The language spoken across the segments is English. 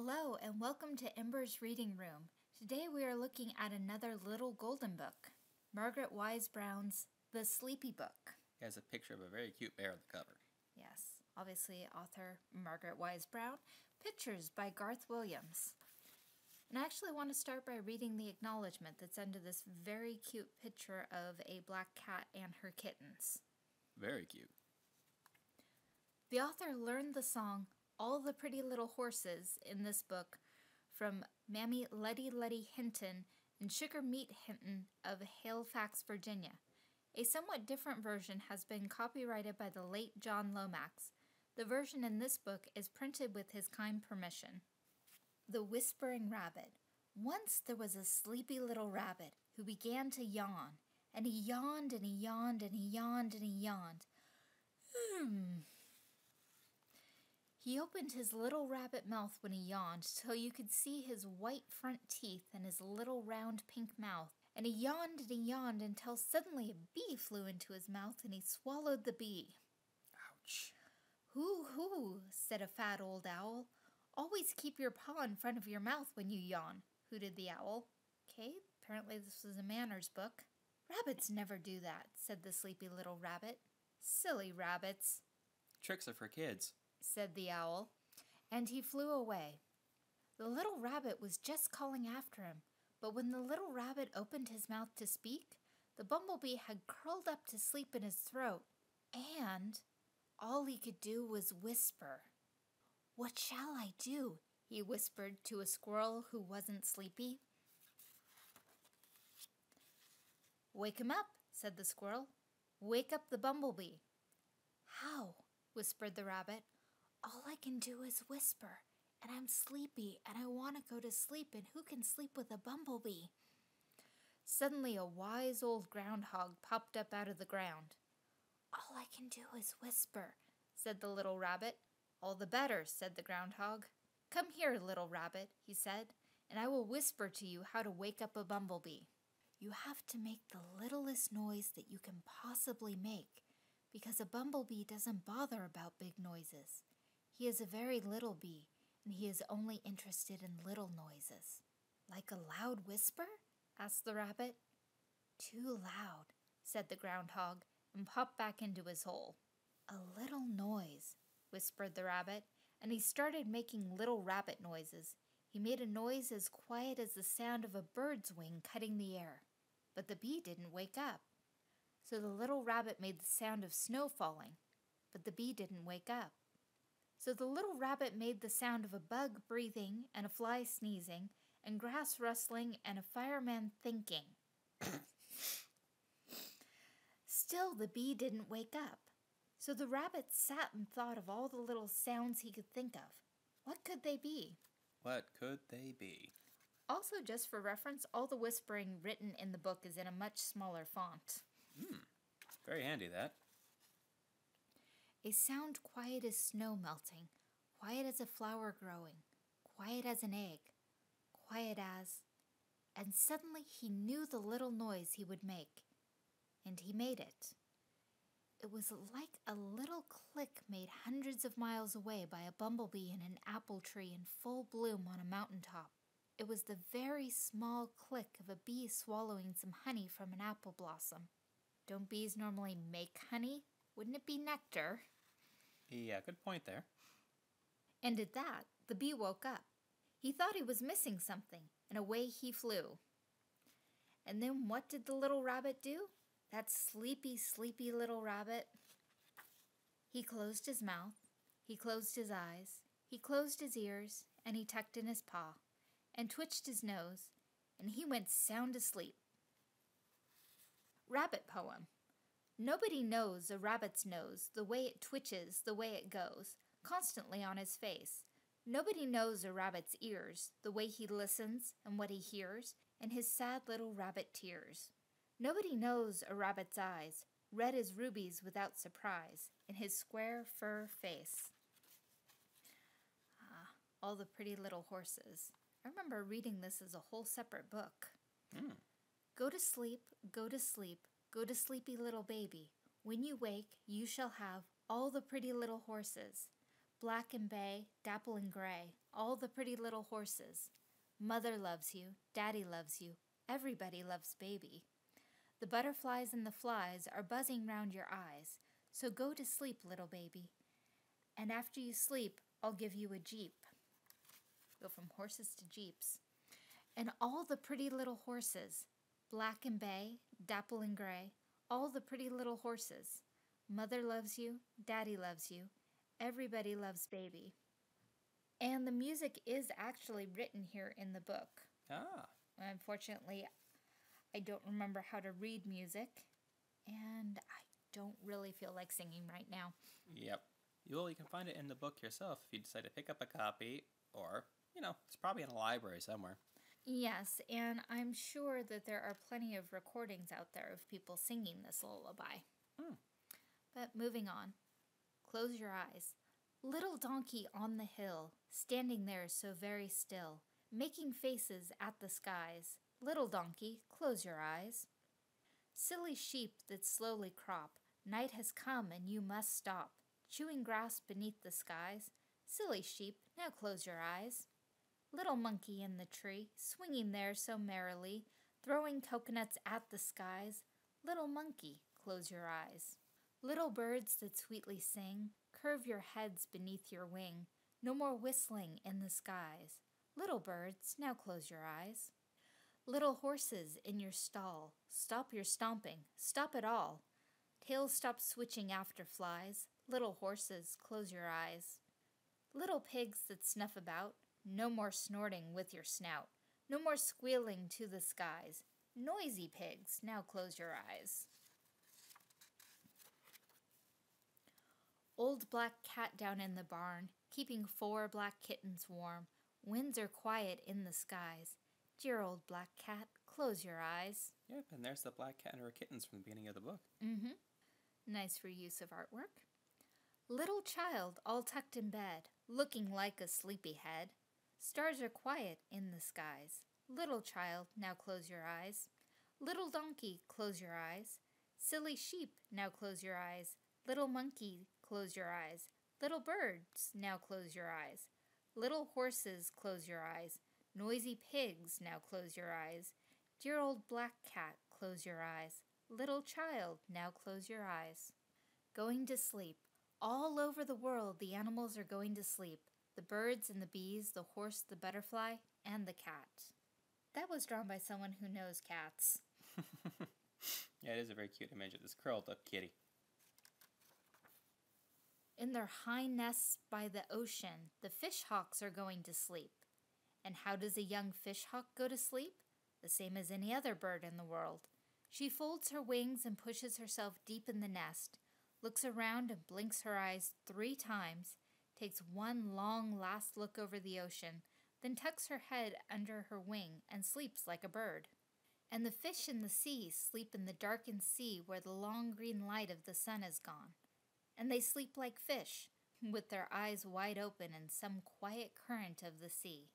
Hello, and welcome to Ember's Reading Room. Today we are looking at another little golden book Margaret Wise Brown's The Sleepy Book. It has a picture of a very cute bear on the cover. Yes, obviously, author Margaret Wise Brown. Pictures by Garth Williams. And I actually want to start by reading the acknowledgement that's under this very cute picture of a black cat and her kittens. Very cute. The author learned the song All the Pretty Little Horses in this book from Mammy Letty Letty Hinton and Sugar Meat Hinton of Halifax, Virginia. A somewhat different version has been copyrighted by the late John Lomax. The version in this book is printed with his kind permission. The Whispering Rabbit. Once there was a sleepy little rabbit who began to yawn, and he yawned and he yawned and he yawned and he yawned. Hmm. He opened his little rabbit mouth when he yawned till you could see his white front teeth and his little round pink mouth. And he yawned and he yawned until suddenly a bee flew into his mouth and he swallowed the bee. Ouch. Hoo hoo, said a fat old owl. Always keep your paw in front of your mouth when you yawn, hooted the owl. Okay, apparently this was a manners book. Rabbits never do that, said the sleepy little rabbit. Silly rabbits, Tricks are for kids. Said the owl, and he flew away. The little rabbit was just calling after him, but when the little rabbit opened his mouth to speak, the bumblebee had curled up to sleep in his throat, and all he could do was whisper. What shall I do? he whispered to a squirrel who wasn't sleepy. Wake him up, said the squirrel. Wake up the bumblebee. How? whispered the rabbit. All I can do is whisper, and I'm sleepy, and I want to go to sleep, and who can sleep with a bumblebee? Suddenly, a wise old groundhog popped up out of the ground. All I can do is whisper, said the little rabbit. All the better, said the groundhog. Come here, little rabbit, he said, and I will whisper to you how to wake up a bumblebee. You have to make the littlest noise that you can possibly make, because a bumblebee doesn't bother about big noises. He is a very little bee, and he is only interested in little noises. Like a loud whisper? asked the rabbit. Too loud, said the groundhog, and popped back into his hole. A little noise, whispered the rabbit, and he started making little rabbit noises. He made a noise as quiet as the sound of a bird's wing cutting the air. But the bee didn't wake up. So the little rabbit made the sound of snow falling, but the bee didn't wake up. So the little rabbit made the sound of a bug breathing and a fly sneezing and grass rustling and a fireman thinking. Still, the bee didn't wake up. So the rabbit sat and thought of all the little sounds he could think of. What could they be? What could they be? Also, just for reference, all the whispering written in the book is in a much smaller font. Hmm. Very handy, that. A sound quiet as snow melting, quiet as a flower growing, quiet as an egg, quiet as. And suddenly he knew the little noise he would make. And he made it. It was like a little click made hundreds of miles away by a bumblebee in an apple tree in full bloom on a mountain top. It was the very small click of a bee swallowing some honey from an apple blossom. Don't bees normally make honey? Wouldn't it be nectar? Yeah, good point there. And at that, the bee woke up. He thought he was missing something, and away he flew. And then what did the little rabbit do? That sleepy, sleepy little rabbit. He closed his mouth, he closed his eyes, he closed his ears, and he tucked in his paw, and twitched his nose, and he went sound asleep. Rabbit poem. Nobody knows a rabbit's nose, the way it twitches, the way it goes, constantly on his face. Nobody knows a rabbit's ears, the way he listens and what he hears, and his sad little rabbit tears. Nobody knows a rabbit's eyes, red as rubies without surprise, in his square fur face. Ah, all the pretty little horses. I remember reading this as a whole separate book. Hmm. Go to sleep, go to sleep, go to sleepy little baby. When you wake, you shall have all the pretty little horses. black and bay, dapple and gray, all the pretty little horses. Mother loves you, daddy loves you, everybody loves baby. The butterflies and the flies are buzzing round your eyes, so go to sleep, little baby. And after you sleep, I'll give you a jeep. Go from horses to jeeps. And all the pretty little horses, black and bay, dapple and gray, all the pretty little horses. Mother loves you, daddy loves you, everybody loves baby. And the music is actually written here in the book. Ah, Unfortunately, I don't remember how to read music, and I don't really feel like singing right now. yep. Well, you can find it in the book yourself if you decide to pick up a copy, or, you know, it's probably in a library somewhere. Yes, and I'm sure that there are plenty of recordings out there of people singing this lullaby. Hmm. But moving on, close your eyes. Little donkey on the hill, standing there so very still, making faces at the skies. Little donkey, close your eyes. Silly sheep that slowly crop, night has come and you must stop, chewing grass beneath the skies. Silly sheep, now close your eyes. Little monkey in the tree, swinging there so merrily, throwing coconuts at the skies. Little monkey, close your eyes. Little birds that sweetly sing, curve your heads beneath your wing. No more whistling in the skies. Little birds, now close your eyes. Little horses in your stall, stop your stomping, stop it all. Tails stop switching after flies. Little horses, close your eyes. Little pigs that snuff about, no more snorting with your snout, no more squealing to the skies. Noisy pigs, now close your eyes. Old black cat down in the barn, keeping four black kittens warm. Winds are quiet in the skies. Dear old black cat, close your eyes. Yep, and there's the black cat and her kittens from the beginning of the book. Mm-hmm. Nice for use of artwork. Little child all tucked in bed, looking like a sleepy head. Stars are quiet in the skies. Little child, now close your eyes. Little donkey, close your eyes. Silly sheep, now close your eyes. Little monkey, close your eyes. Little birds, now close your eyes. Little horses, close your eyes. Noisy pigs, now close your eyes. Dear old black cat, close your eyes. Little child, now close your eyes. Going to sleep. All over the world, the animals are going to sleep the birds and the bees, the horse, the butterfly, and the cat. That was drawn by someone who knows cats. yeah, it is a very cute image of this curled up kitty. In their high nests by the ocean, the fish hawks are going to sleep. And how does a young fish hawk go to sleep? The same as any other bird in the world. She folds her wings and pushes herself deep in the nest, looks around and blinks her eyes three times, takes one long last look over the ocean, then tucks her head under her wing and sleeps like a bird. And the fish in the sea sleep in the darkened sea where the long green light of the sun is gone. And they sleep like fish, with their eyes wide open in some quiet current of the sea.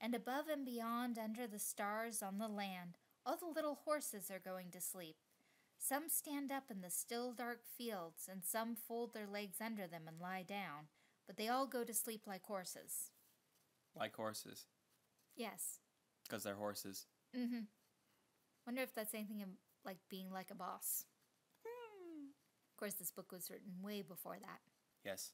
And above and beyond, under the stars on the land, all the little horses are going to sleep. Some stand up in the still dark fields, and some fold their legs under them and lie down, but they all go to sleep like horses. Like horses, Yes. because they're horses. Mm hmm. Wonder if that's anything like being like a boss. Of course, this book was written way before that. Yes.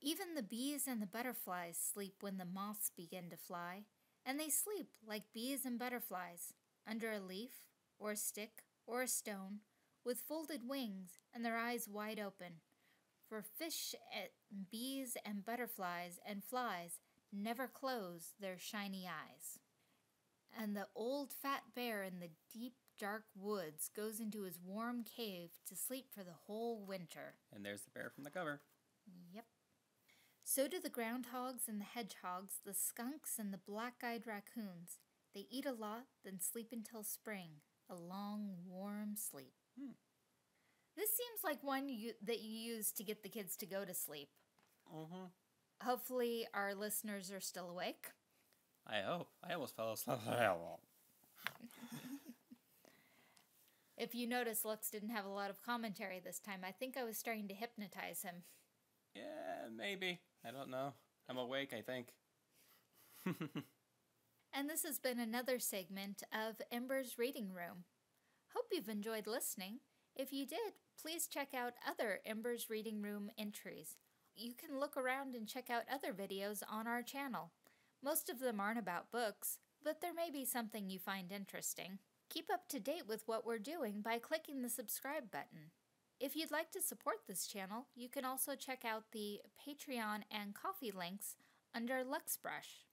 Even the bees and the butterflies sleep when the moths begin to fly, and they sleep like bees and butterflies, under a leaf, or a stick, or a stone, with folded wings and their eyes wide open. For fish and bees and butterflies and flies never close their shiny eyes. And the old fat bear in the deep dark woods goes into his warm cave to sleep for the whole winter. And there's the bear from the cover. Yep. So do the groundhogs and the hedgehogs, the skunks and the black eyed raccoons. They eat a lot, then sleep until spring, a long, warm sleep. Hmm. This seems like one you, that you use to get the kids to go to sleep. Mm-hmm. Hopefully, our listeners are still awake. I hope. I almost fell asleep. If you notice, Lux didn't have a lot of commentary this time. I think I was starting to hypnotize him. yeah, maybe. I don't know. I'm awake, I think. And this has been another segment of Ember's Reading Room. Hope you've enjoyed listening. If you did, please check out other Ember's Reading Room entries. You can look around and check out other videos on our channel. Most of them aren't about books, but there may be something you find interesting. Keep up to date with what we're doing by clicking the subscribe button. If you'd like to support this channel, you can also check out the Patreon and Ko-fi links under LuxBrush.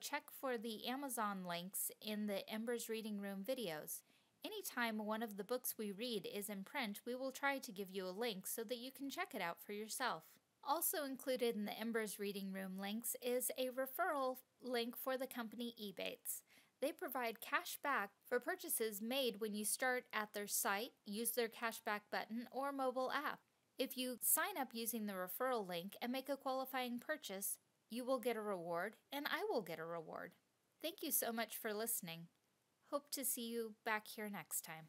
Check for the Amazon links in the Embers Reading Room videos. Anytime one of the books we read is in print, we will try to give you a link so that you can check it out for yourself. Also included in the Embers Reading Room links is a referral link for the company Ebates. They provide cash back for purchases made when you start at their site, use their cashback button, or mobile app. If you sign up using the referral link and make a qualifying purchase, you will get a reward, and I will get a reward. Thank you so much for listening. Hope to see you back here next time.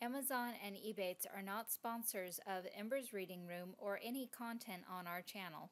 Amazon and Ebates are not sponsors of Ember's Reading Room or any content on our channel.